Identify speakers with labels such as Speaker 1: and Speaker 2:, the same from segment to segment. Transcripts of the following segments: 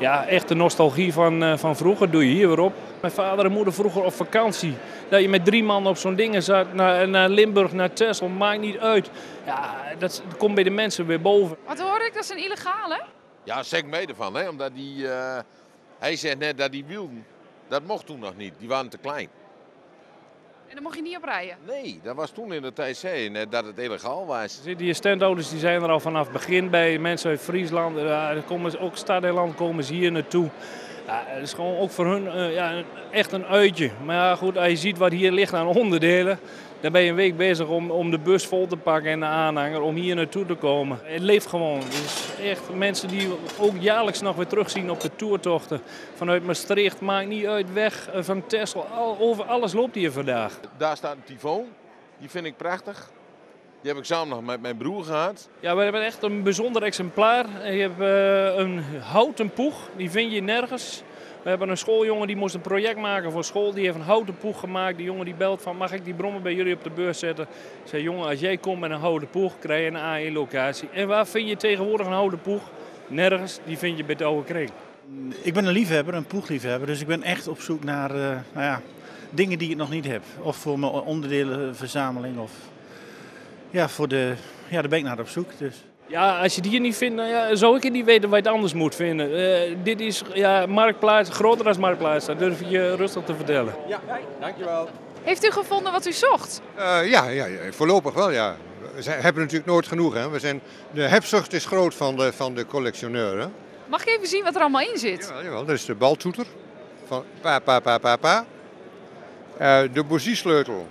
Speaker 1: ja, echt de nostalgie van, uh, van vroeger doe je hier weer op. Mijn vader en moeder vroeger op vakantie. Dat je met drie man op zo'n dingen zat, naar, naar Limburg, naar Texel, maakt niet uit. Ja, dat, dat komt bij de mensen weer boven.
Speaker 2: Wat hoor ik, dat is een illegale?
Speaker 3: Ja, zeg mee ervan, hè? omdat die, uh, hij zegt net dat die wielden, dat mocht toen nog niet, die waren te klein.
Speaker 2: En dan mocht je niet op rijden?
Speaker 3: Nee, dat was toen in de tijd net dat het illegaal was.
Speaker 1: Die standhouders die zijn er al vanaf het begin bij. Mensen uit Friesland, ja, komen, ook Stad komen ze hier naartoe. Ja, het is gewoon ook voor hun uh, ja, echt een uitje. Maar ja, goed, als je ziet wat hier ligt aan onderdelen, dan ben je een week bezig om, om de bus vol te pakken en de aanhanger om hier naartoe te komen. Het leeft gewoon. Dus echt mensen die ook jaarlijks nog weer terugzien op de toertochten. Vanuit Maastricht, maakt niet uit, weg eh, van Texel. Al, over alles loopt hier vandaag.
Speaker 3: Daar staat een tyfoon. Die vind ik prachtig. Die heb ik samen nog met mijn broer gehad.
Speaker 1: Ja, we hebben echt een bijzonder exemplaar. Je hebt uh, een houten poeg, die vind je nergens. We hebben een schooljongen die moest een project maken voor school. Die heeft een houten poeg gemaakt. Die jongen die belt van mag ik die brommen bij jullie op de beurs zetten. Zei jongen als jij komt met een houten poeg krijg je een AE-locatie. En waar vind je tegenwoordig een houten poeg? Nergens, die vind je bij de oude kring.
Speaker 4: Ik ben een liefhebber, een poegliefhebber. Dus ik ben echt op zoek naar uh, nou ja, dingen die ik nog niet heb. Of voor mijn onderdelenverzameling of ja, voor de, ja, daar ben ik naar op zoek. Dus.
Speaker 1: Ja, als je die hier niet vindt, ja, zou ik het niet weten waar je het anders moet vinden. Uh, dit is ja, marktplaats, groter dan marktplaats. Dat durf ik je rustig te vertellen.
Speaker 5: Ja, dankjewel.
Speaker 2: Heeft u gevonden wat u zocht?
Speaker 5: Uh, ja, ja, voorlopig wel, ja. We zijn, hebben natuurlijk nooit genoeg. Hè. We zijn, de hebzucht is groot van de, van de collectioneur. Hè.
Speaker 2: Mag ik even zien wat er allemaal in zit?
Speaker 5: Ja, jawel, dat is de baltoeter van pa, pa, pa, pa, pa. Uh, de bourgie-sleutel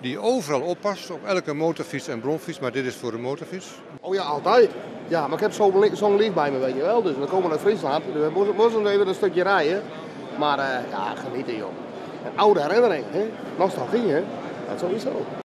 Speaker 5: die overal oppast, op elke motorfiets en bronfiets, maar dit is voor de motorfiets.
Speaker 6: Oh ja, altijd. Ja, maar ik heb zo'n zo lief bij me, weet je wel. Dus we komen naar Friesland, we moeten even een stukje rijden. Maar uh, ja, genieten joh. Een oude herinnering, hè? nostalgie hè, dat sowieso.